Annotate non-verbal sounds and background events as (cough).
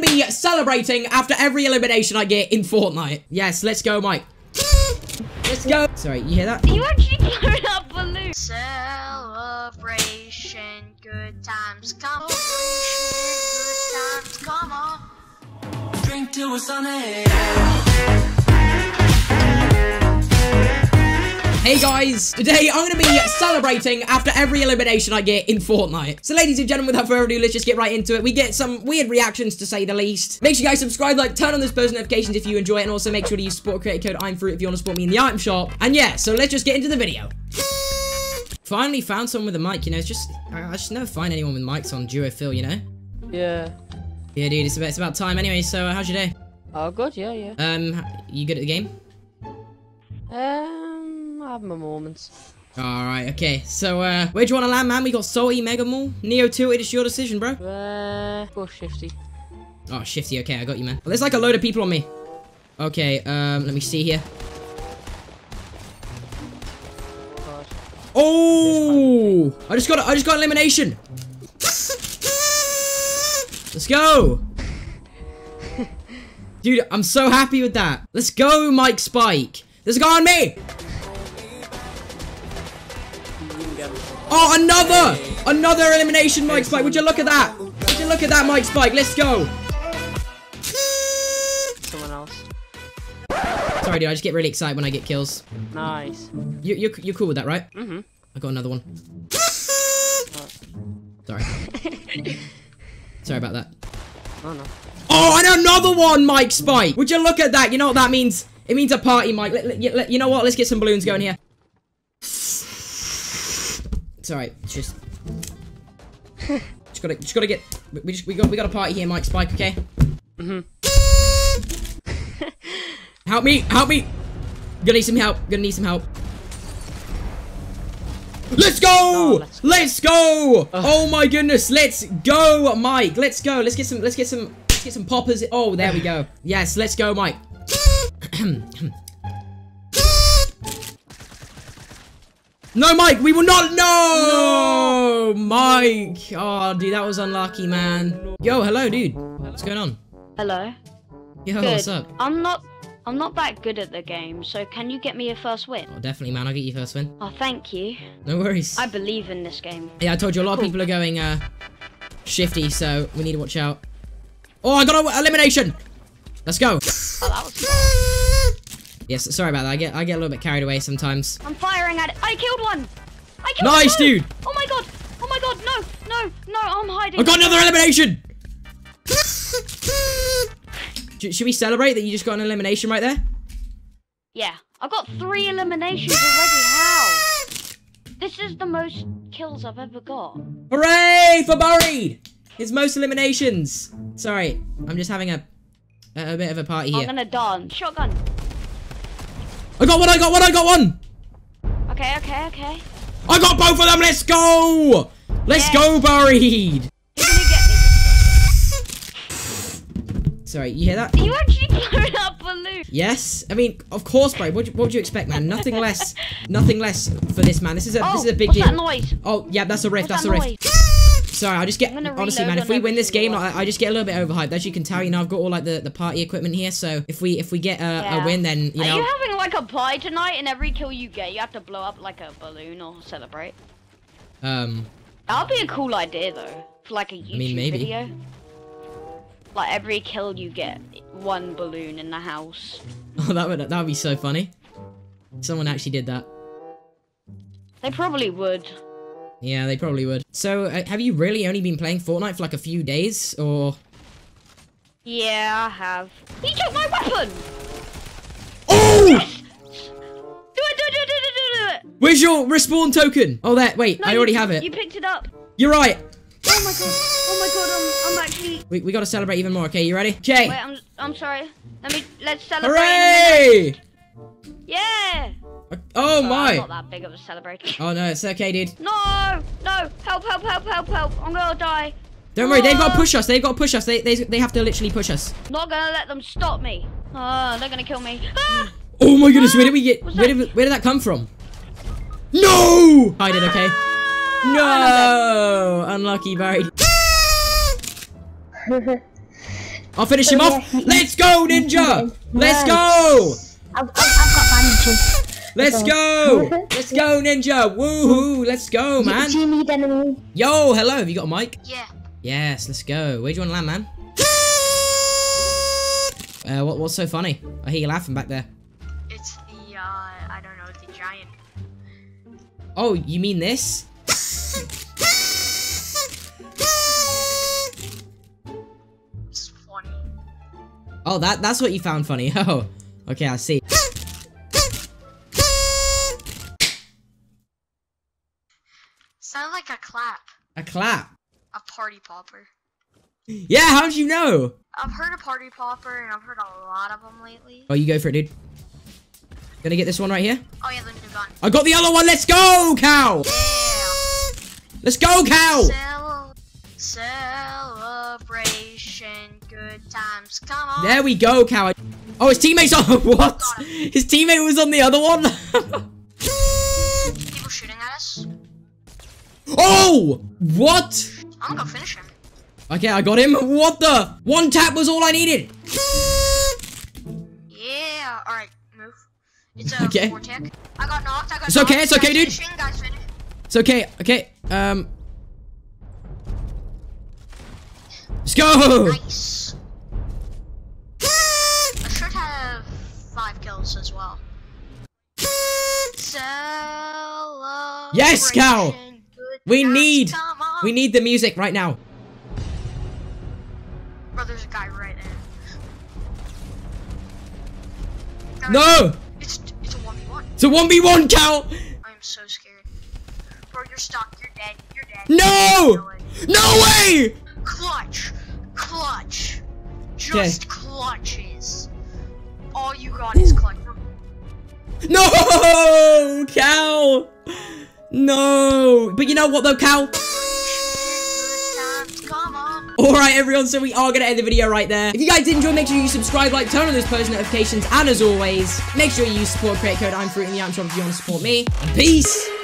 gonna be celebrating after every elimination I get in Fortnite. Yes, let's go, Mike. Let's go. Sorry, you hear that? You actually blown up balloon. Celebration, good times come. Celebration, good times come on. Drink till we're sunny. Hey guys, today I'm gonna be celebrating after every elimination I get in Fortnite. So ladies and gentlemen, without further ado, let's just get right into it. We get some weird reactions to say the least. Make sure you guys subscribe, like, turn on those post notifications if you enjoy it, and also make sure to use support creator code ImFruity if you want to support me in the item shop. And yeah, so let's just get into the video. Finally found someone with a mic, you know, it's just, I, I just never find anyone with mics on Duo Fill, you know? Yeah. Yeah, dude, it's about, it's about time anyway, so uh, how's your day? Oh, good. Yeah, yeah. Um, you good at the game? Um, I have my moments. Alright, okay. So, uh, where do you want to land, man? We got Salty, Mega Mall, Neo 2, it's your decision, bro. Uh, go shifty. Oh, shifty, okay, I got you, man. Well, there's like a load of people on me. Okay, um, let me see here. Oh! I just got, I just got elimination. Let's go. (laughs) Dude, I'm so happy with that. Let's go, Mike Spike. There's a guy on me. Oh, another! Another elimination, Mike Spike. Would you look at that? Would you look at that, Mike Spike? Let's go. Someone else. Sorry, dude. I just get really excited when I get kills. Nice. You, you're, you're cool with that, right? Mm-hmm. I got another one. Sorry. (laughs) Sorry about that. Oh no. Oh, and another one, Mike Spike. Would you look at that? You know what that means? It means a party, Mike. Let- you know what? Let's get some balloons going here. It's alright. It's just... just gotta, just gotta get... we- just, we got, we got a party here, Mike Spike, okay? Mhm. (laughs) help me! Help me! Gonna need some help. Gonna need some help. Let's go! Oh, let's let's go! Oh my goodness, let's go, Mike. Let's go. Let's get some let's get some let's get some poppers. Oh, there we go. Yes, let's go, Mike. (clears throat) (clears throat) no, Mike, we will not no! Mike. Oh, dude, that was unlucky, man. Yo, hello, dude. What's going on? Hello. Yo, Good. what's up? I'm not. I'm not that good at the game, so can you get me a first win? Oh, definitely, man. I'll get you first win. Oh, thank you. No worries. I believe in this game. Yeah, I told you a lot of people are going uh shifty, so we need to watch out. Oh, I got a elimination. Let's go. Yes, sorry about that. I get I get a little bit carried away sometimes. I'm firing at it. I killed one. I killed Nice, two. dude. Oh my god. Oh my god. No, no, no. I'm hiding. I got another elimination. Should we celebrate that you just got an elimination right there? Yeah, I've got three eliminations already. How? This is the most kills I've ever got. Hooray for Barry! His most eliminations. Sorry, I'm just having a a, a bit of a party here. I'm gonna dance. Shotgun. I got one. I got one. I got one. Okay, okay, okay. I got both of them. Let's go. Let's Yes. go, Barry. You're gonna get Sorry, you hear that? You actually blown up balloon. Yes, I mean, of course, bro. What, what would you expect, man? Nothing less, nothing less for this man. This is a Oh, this is a big what's deal. that noise? Oh, yeah, that's a rift. What's That's a that rift. noise? Sorry, I just get honestly, man. If we win this game, like, I just get a little bit overhyped. As you can tell, you know, I've got all like the the party equipment here. So if we if we get a, Yeah. a win, then you Are know, Are you having like a pie tonight and every kill you get you have to blow up like a balloon or celebrate? um, That would be a cool idea though. For like a YouTube mean, maybe. video. Like every kill you get one balloon in the house. (laughs) oh, that would that would be so funny. Someone actually did that. They probably would. Yeah, they probably would. So, uh, have you really only been playing Fortnite for like a few days, or? Yeah, I have. He took my weapon! Oh! Do it, do it, do it, do it, do it, do it! Where's your respawn token? Oh, there. Wait, No, I already you, have it. You picked it up. You're right. Oh my god. Oh my god, I'm, I'm actually. We, we gotta celebrate even more. Okay, you ready? Okay. Wait, I'm, I'm sorry. Let me, let's celebrate. in a minute. Hooray! Oh Sorry, I'm my! not that big of a celebrator. Oh no, it's okay, dude. No! No! Help, help, help, help, help! I'm gonna die. Don't worry, they've got to push us. They've got to push us. They, they, they have to literally push us. Not gonna let them stop me. Oh, they're gonna kill me. Ah! Oh my goodness, where did we get? Where did, where did that come from? No! I did okay. Ah! No! Unlucky, Barry. (laughs) I'll finish him off. (laughs) Let's go, Ninja! Let's go! I've, I've, I've got bandages. Let's go! Let's go, Ninja! Woohoo! Let's go, man! Do you need any? Yo, hello, have you got a mic? Yeah. Yes, let's go. Where do you want to land, man? (laughs) Uh, what, what's so funny? I hear you laughing back there. It's the, uh, I don't know, the giant. Oh, you mean this? It's funny. Oh, that that's what you found funny. (laughs) Oh, okay, I see. Popper. Yeah, how'd you know? I've heard a party popper and I've heard a lot of them lately. Oh, you go for it, dude. Gonna get this one right here. Oh yeah, the new gun. I got the other one. Let's go, cow. Yeah. Let's go, cow. Cel- celebration, good times, come on. There we go, cow. Oh, his teammate's on. (laughs) What? His teammate was on the other one. (laughs) People shooting at us. oh, what? I'm gonna go finish him. Okay, I got him. What the? One tap was all I needed. Yeah. All right, move. It's a Okay. tick. I got knocked. I got. It's okay, knocked. it's okay, dude. Finishing, guys finish. It's okay. Okay. Um. Let's go. Nice. I should have five kills as well. Yes, Cal. Celebration, good We need- We need the music right now. Bro, there's a guy right there. Guys, No. It's it's a one v one. It's a 1v1 cow. I am so scared. Bro, you're stuck. You're dead. You're dead. No. No way. Clutch. Clutch. Just clutches. All you got is clutch. No, cow. No. But you know what though, cow? On. Alright everyone, so we are going to end the video right there. If you guys did enjoy, make sure you subscribe, like, turn on those post notifications, and as always, make sure you support create code ImFruity in the Arm Shop if you want to support me. Peace.